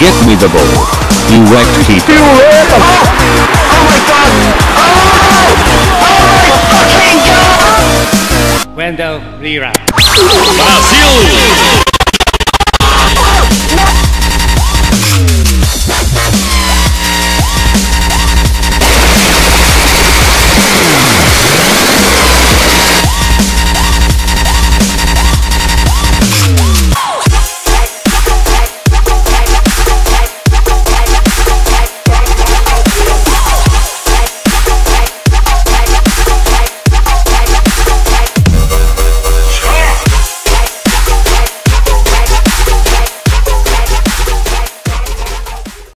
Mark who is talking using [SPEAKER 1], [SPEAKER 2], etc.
[SPEAKER 1] Get me the ball. You wrecked people.
[SPEAKER 2] You wrecked! Oh! oh my god! Oh! Oh my fucking god!
[SPEAKER 3] Wendell Lira.
[SPEAKER 4] Brasil!